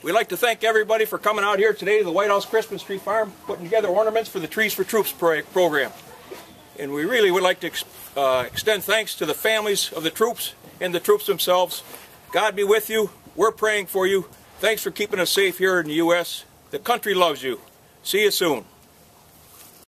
We'd like to thank everybody for coming out here today to the White House Christmas Tree Farm, putting together ornaments for the Trees for Troops program. And we really would like to ex- uh, extend thanks to the families of the troops and the troops themselves. God be with you. We're praying for you. Thanks for keeping us safe here in the U.S. The country loves you. See you soon.